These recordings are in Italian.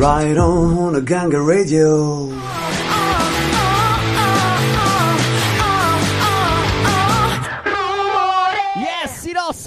Right on the Ganga Radio.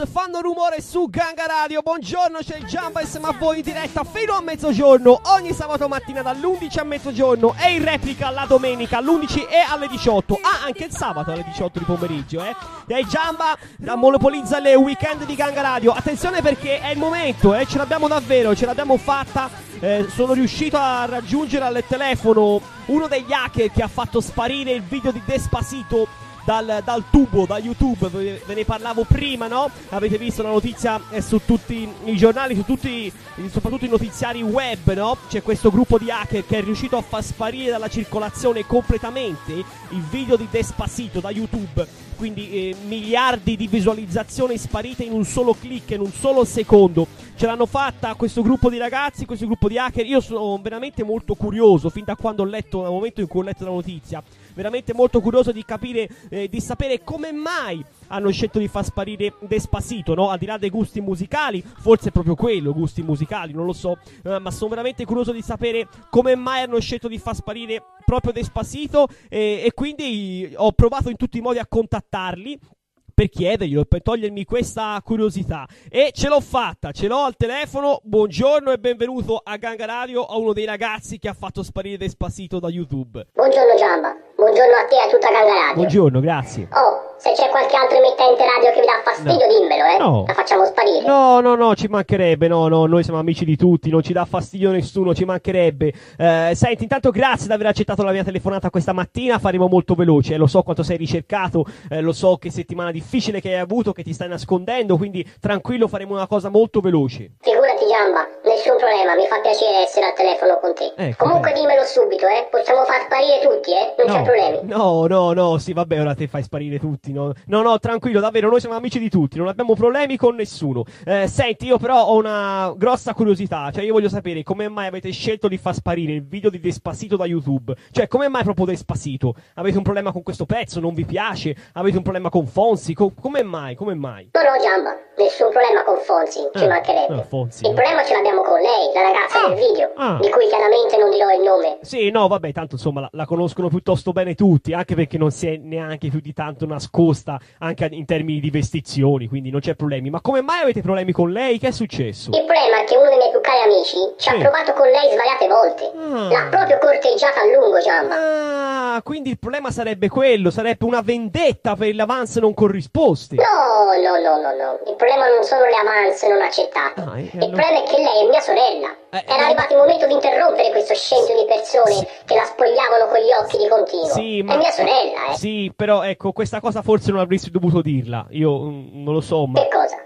Fanno rumore su Ganga Radio. Buongiorno, c'è il Jamba insieme a voi in diretta fino a mezzogiorno. Ogni sabato mattina dall'11 a mezzogiorno e in replica la domenica all'11 e alle 18. Ah, anche il sabato alle 18 di pomeriggio, eh. Il Jamba monopolizza le weekend di Ganga Radio. Attenzione perché è il momento, eh. Ce l'abbiamo davvero, ce l'abbiamo fatta. Eh, sono riuscito a raggiungere al telefono uno degli hacker che ha fatto sparire il video di Despacito dal, dal tubo, da YouTube, ve, ne parlavo prima, no? Avete visto la notizia eh, su tutti i giornali, su tutti, soprattutto i notiziari web, no? C'è questo gruppo di hacker che è riuscito a far sparire dalla circolazione completamente il video di Despacito da YouTube. Quindi eh, miliardi di visualizzazioni sparite in un solo clic, in un solo secondo. Ce l'hanno fatta questo gruppo di ragazzi, questo gruppo di hacker. Io sono veramente molto curioso, fin da quando ho letto, dal momento in cui ho letto la notizia veramente molto curioso di capire, eh, di sapere come mai hanno scelto di far sparire Despacito, no? Al di là dei gusti musicali, forse è proprio quello, gusti musicali, non lo so, eh, ma sono veramente curioso di sapere come mai hanno scelto di far sparire proprio Despacito e, e quindi ho provato in tutti i modi a contattarli per chiederglielo, per togliermi questa curiosità. E ce l'ho fatta, ce l'ho al telefono. Buongiorno e benvenuto a Ganga Radio, a uno dei ragazzi che ha fatto sparire Despacito da YouTube. Buongiorno Giamba, buongiorno a te e a tutta Ganga Radio. Buongiorno, grazie. Oh, altro emittente radio che vi dà fastidio, No. dimmelo, eh. No. La facciamo sparire. No, no, no, ci mancherebbe, no, no, noi siamo amici di tutti, non ci dà fastidio nessuno, ci mancherebbe. Eh, senti, intanto grazie di aver accettato la mia telefonata questa mattina, faremo molto veloce, eh, lo so quanto sei ricercato, eh, lo so che settimana difficile che hai avuto, che ti stai nascondendo, quindi tranquillo, faremo una cosa molto veloce. Figurati Giamba, nessun problema, mi fa piacere essere al telefono con te. Ecco, Comunque bene. dimmelo subito, eh. Possiamo far sparire tutti, eh. Non c'è No, problemi. no, no, no, sì, vabbè, ora te fai sparire tutti. No, no, no, tranquillo, davvero, noi siamo amici di tutti, non abbiamo problemi con nessuno. Eh, senti, io però ho una grossa curiosità, cioè io voglio sapere come mai avete scelto di far sparire il video di Despacito da YouTube. Cioè, come mai proprio Despacito? Avete un problema con questo pezzo? Non vi piace? Avete un problema con Fonsi? Co- come mai? Come mai? No, no, Giamba, nessun problema con Fonzi, ci Ah, mancherebbe. ah, Fonzi, il problema ce l'abbiamo con lei, la ragazza Ah, del video, ah. di cui chiaramente non dirò il nome. Sì, no, vabbè, tanto insomma la, la conoscono piuttosto bene tutti, anche perché non si è neanche più di tanto nascosta, anche in termini di vestizioni, quindi non c'è problemi. Ma come mai avete problemi con lei? Che è successo? Il problema è che uno dei miei più cari amici ci Sì. ha provato con lei svariate volte. Ah. L'ha proprio corteggiata a lungo, Giamba. Ah, quindi il problema sarebbe quello, sarebbe una vendetta per l'avance non corrisposti. No, no, no, no, no. Il problema non sono le avance non accettate. Ah, il allora- problema è che lei è mia sorella. Eh, Era no. arrivato il momento di interrompere questo scempio di persone che la spogliavano con gli occhi di continuo. Sì, ma... È mia sorella, eh. Sì, però ecco, questa cosa forse non avresti dovuto dirla. Io mm, non lo so, ma... Che cosa?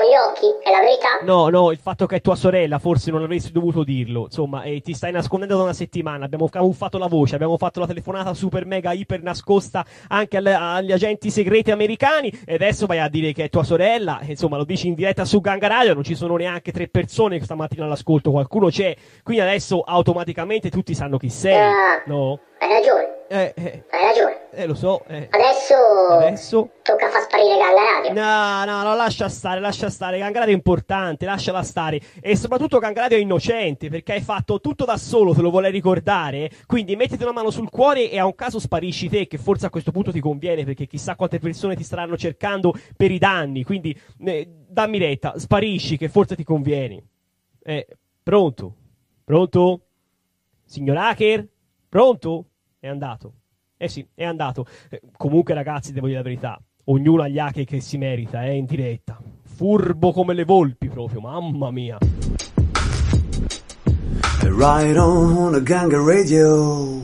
Con gli occhi? È la verità? No, no, il fatto che è tua sorella, forse non avresti dovuto dirlo. Insomma, eh, ti stai nascondendo da una settimana. Abbiamo camuffato la voce, abbiamo fatto la telefonata super mega iper nascosta anche alle- agli agenti segreti americani. E adesso vai a dire che è tua sorella. e, Insomma, lo dici in diretta su Ganga Radio. Non ci sono neanche tre persone che stamattina all'ascolto. Qualcuno c'è. Quindi adesso automaticamente tutti sanno chi sei. Ah. No? Hai ragione, Eh, eh, hai ragione. eh, lo so. Eh. Adesso... Adesso. Tocca far sparire Ganga Radio. No, no, no, lascia stare, lascia stare. Gangradio è importante, lasciala stare. E soprattutto Gangradio è innocente perché hai fatto tutto da solo, te lo vuole ricordare. Quindi mettiti una mano sul cuore e a un caso sparisci te, che forse a questo punto ti conviene perché chissà quante persone ti staranno cercando per i danni. Quindi eh, dammi retta, sparisci che forse ti conviene. Eh, pronto? Pronto? Signor hacker? Pronto? È andato. Eh sì, è andato. Eh, comunque, ragazzi, devo dire la verità. Ognuno ha gli hacker che si merita, eh, in diretta. Furbo come le volpi, proprio, mamma mia. Right on the Ganga Radio.